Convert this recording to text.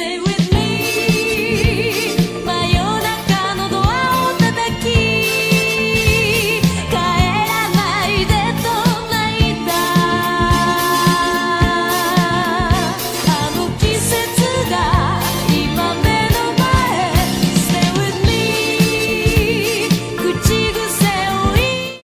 stay with me.